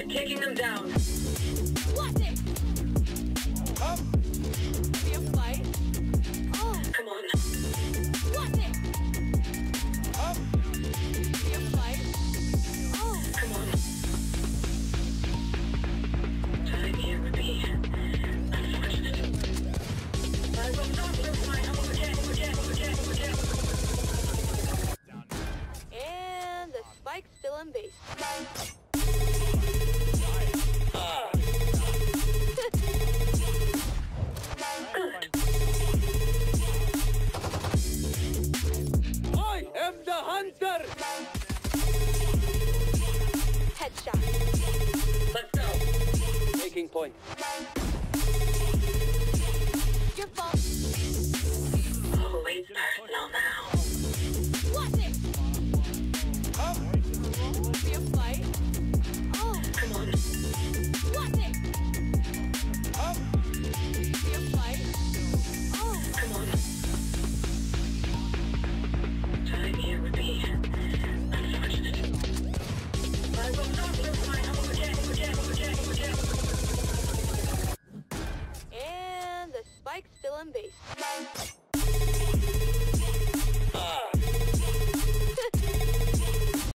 keep taking them down. What's it? Be a fight? Oh, Come on. Oh, again. and the spike's still in base. Hunter! Headshot. Let's go. Taking point. And